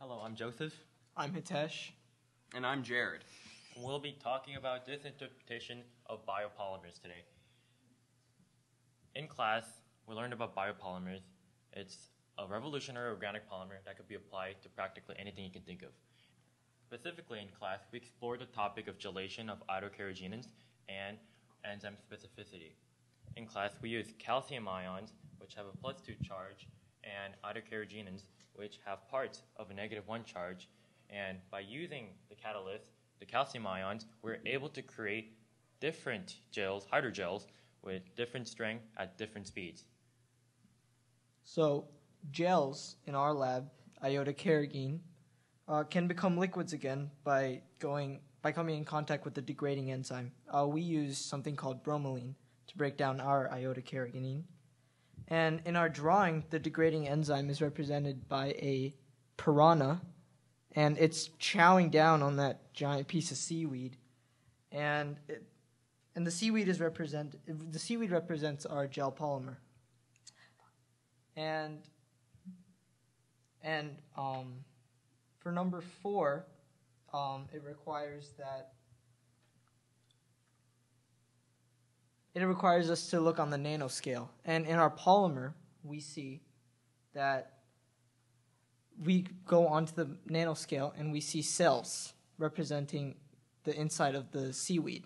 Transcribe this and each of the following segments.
Hello, I'm Joseph. I'm Hitesh. And I'm Jared. We'll be talking about this interpretation of biopolymers today. In class, we learned about biopolymers. It's a revolutionary organic polymer that could be applied to practically anything you can think of. Specifically in class, we explored the topic of gelation of iota-carrageenans and enzyme specificity. In class, we used calcium ions, which have a plus 2 charge, and iota-carrageenans, which have parts of a negative 1 charge. And by using the catalyst, the calcium ions, we're able to create different gels, hydrogels, with different strength at different speeds. So, gels in our lab, iota-carrageen, uh, can become liquids again by going by coming in contact with the degrading enzyme. Uh, we use something called bromelain to break down our iodocarrageenine. And in our drawing, the degrading enzyme is represented by a piranha, and it's chowing down on that giant piece of seaweed. And it, and the seaweed is represent the seaweed represents our gel polymer. And and um, for number four, um, it requires that it requires us to look on the nanoscale. And in our polymer, we see that we go onto the nanoscale and we see cells representing the inside of the seaweed.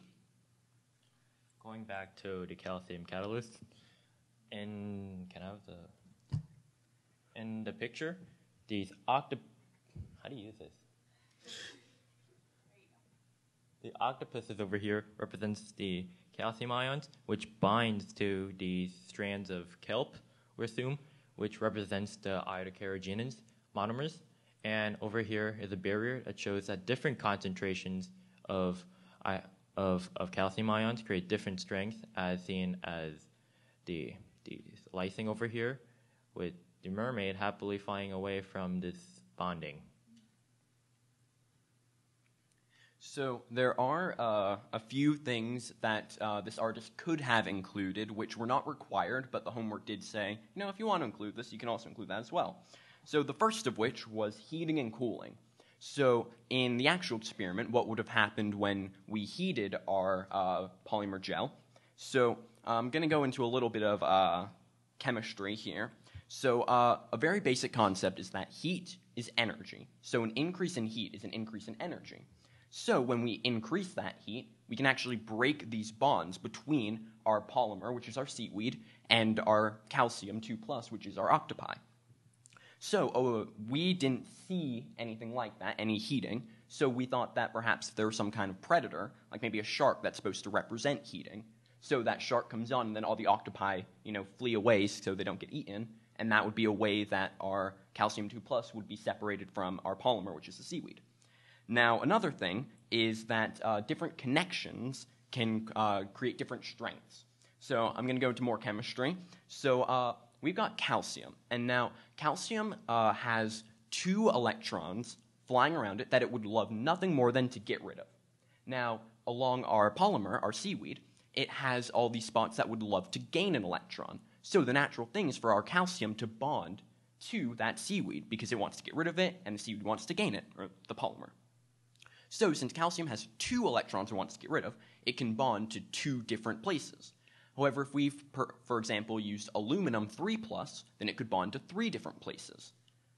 Going back to the calcium catalyst, in can I have the in the picture, these octop how do you use this? The octopuses over here represents the calcium ions, which binds to these strands of kelp, we assume, which represents the iota-carrageenans monomers. And over here is a barrier that shows that different concentrations of, of, of calcium ions create different strengths, as seen as the, the lysing over here, with the mermaid happily flying away from this bonding. So there are uh, a few things that uh, this artist could have included, which were not required, but the homework did say, you know, if you want to include this, you can also include that as well. So the first of which was heating and cooling. So in the actual experiment, what would have happened when we heated our uh, polymer gel? So I'm going to go into a little bit of uh, chemistry here. So uh, a very basic concept is that heat is energy. So an increase in heat is an increase in energy. So when we increase that heat, we can actually break these bonds between our polymer, which is our seaweed, and our calcium 2 plus, which is our octopi. So uh, we didn't see anything like that, any heating. So we thought that perhaps there was some kind of predator, like maybe a shark that's supposed to represent heating. So that shark comes on, and then all the octopi, you know, flee away so they don't get eaten. And that would be a way that our calcium 2 plus would be separated from our polymer, which is the seaweed. Now, another thing is that uh, different connections can uh, create different strengths. So I'm going to go into more chemistry. So uh, we've got calcium, and now calcium uh, has two electrons flying around it that it would love nothing more than to get rid of. Now, along our polymer, our seaweed, it has all these spots that would love to gain an electron. So the natural thing is for our calcium to bond to that seaweed because it wants to get rid of it and the seaweed wants to gain it, or the polymer. So, since calcium has two electrons it wants to get rid of, it can bond to two different places. However, if we, for example, used aluminum 3 plus, then it could bond to three different places.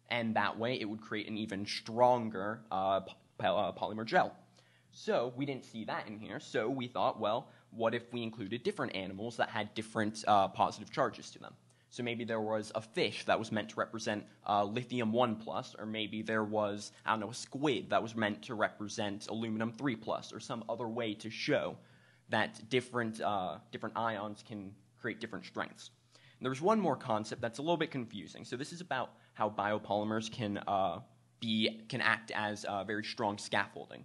And that way, it would create an even stronger uh, uh, polymer gel. So, we didn't see that in here, so we thought, well, what if we included different animals that had different uh, positive charges to them? So maybe there was a fish that was meant to represent uh, lithium 1 plus, or maybe there was, I don't know, a squid that was meant to represent aluminum 3 plus, or some other way to show that different, uh, different ions can create different strengths. And there's one more concept that's a little bit confusing. So this is about how biopolymers can, uh, be, can act as very strong scaffolding.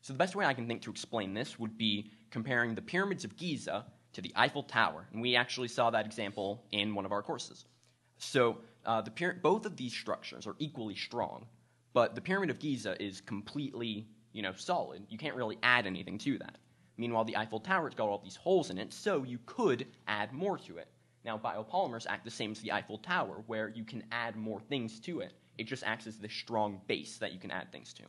So the best way I can think to explain this would be comparing the pyramids of Giza to the Eiffel Tower. And we actually saw that example in one of our courses. So uh, the both of these structures are equally strong, but the Pyramid of Giza is completely you know, solid. You can't really add anything to that. Meanwhile, the Eiffel Tower's got all these holes in it, so you could add more to it. Now, biopolymers act the same as the Eiffel Tower, where you can add more things to it It just acts as this strong base that you can add things to.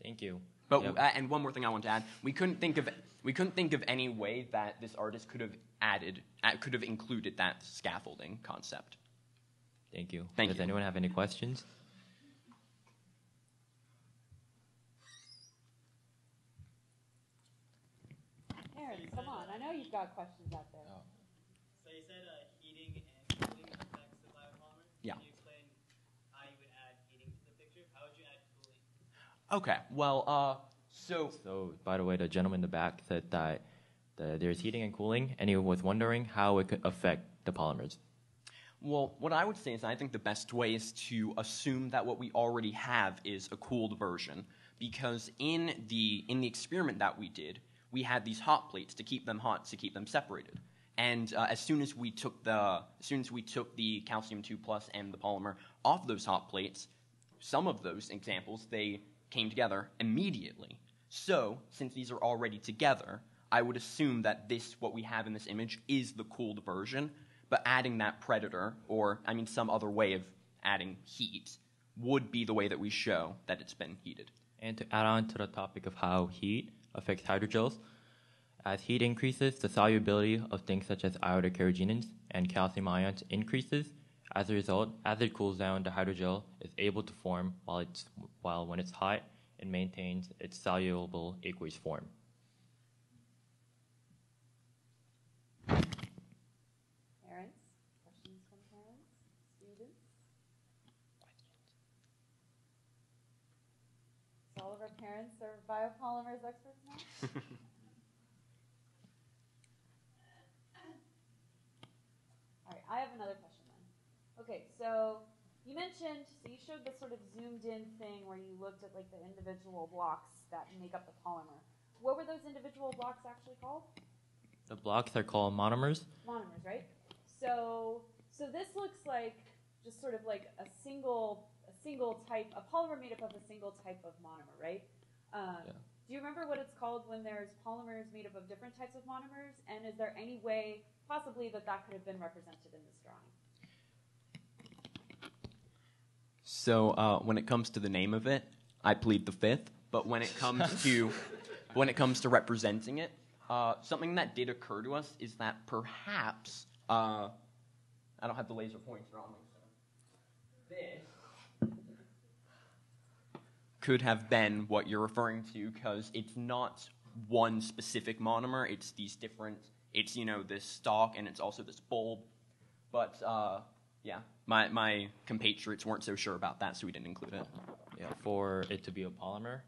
Thank you. But Yep. uh, and one more thing I want to add: we couldn't think of we couldn't think of any way that this artist could have added uh, could have included that scaffolding concept. Thank you. Thank Does you. anyone have any questions? Aaron, come on. I know you've got questions out there. So you said uh, heating and cooling affects the biopolymer. Yeah. Can you explain how you would add heating to the picture? How would you add cooling? Okay. Well, uh, so So, by the way, the gentleman in the back said that the, there's heating and cooling, and he was wondering how it could affect the polymers. Well, what I would say is I think the best way is to assume that what we already have is a cooled version because in the in the experiment that we did, we had these hot plates to keep them hot to keep them separated. And uh, as soon as we took the as soon as we took the calcium 2 plus and the polymer off those hot plates, some of those examples they came together immediately. So, since these are already together, I would assume that this what we have in this image is the cooled version, but adding that predator or I mean some other way of adding heat would be the way that we show that it's been heated. And to add on to the topic of how heat affects hydrogels, as heat increases, the solubility of things such as iota-carrageenans and calcium ions increases. As a result, as it cools down, the hydrogel is able to form while it's while when it's hot, it maintains its soluble aqueous form. Parents? Questions from parents? Students? So all of our parents are biopolymers experts now? All right, I have another question then. Okay, so you mentioned, so you showed this sort of zoomed in thing where you looked at like the individual blocks that make up the polymer. What were those individual blocks actually called? The blocks are called monomers. monomers, right? So so this looks like just sort of like a single a single type a polymer made up of a single type of monomer, right? Um, Yeah. Do you remember what it's called when there's polymers made up of different types of monomers? And is there any way possibly that that could have been represented in this drawing? So uh, when it comes to the name of it, I plead the fifth. But when it comes to when it comes to representing it, uh, something that did occur to us is that perhaps uh, I don't have the laser pointer on me. So this could have been what you're referring to because it's not one specific monomer. It's these different. It's you know this stalk and it's also this bulb. But uh, yeah, my my compatriots weren't so sure about that, so we didn't include it. Yeah, for it to be a polymer,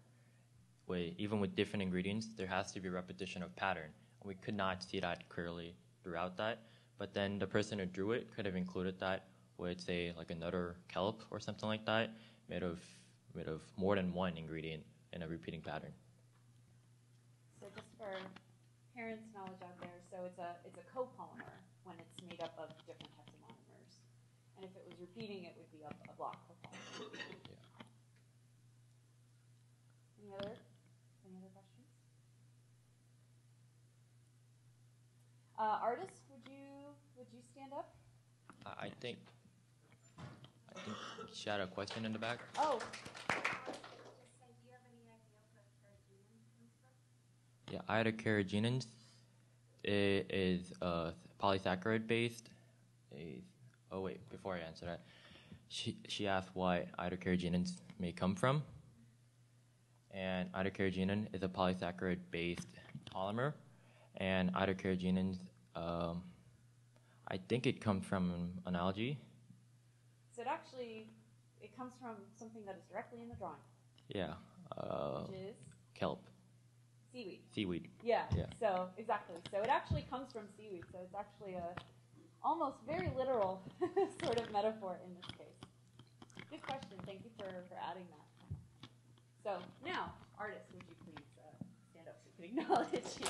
with, even with different ingredients, there has to be repetition of pattern. We could not see that clearly throughout that. But then the person who drew it could have included that with, say, like another kelp or something like that, made of made of more than one ingredient in a repeating pattern. So just for parents' knowledge out there, so it's a it's a copolymer when it's made up of different types of monomers. And if it was repeating, it would be a, a block copolymer. Any other any other questions? Uh, artists, would you would you stand up? I, I think I think she had a question in the back. Oh, Yeah, iota-carrageenans i- is uh, polysaccharide based. Is, oh wait, before I answer that, she she asked what iota-carrageenans may come from. And iota-carrageenin is a polysaccharide based polymer, and iota-carrageenins, um, I think it comes from an algae. so it actually it comes from something that is directly in the drawing, Yeah, uh, which is kelp, seaweed. seaweed. Yeah. Yeah. So exactly. So it actually comes from seaweed. So it's actually a almost very literal sort of metaphor in this case. Good question. Thank you for, for adding that. So now, artists, would you please uh, stand up so we can acknowledge you?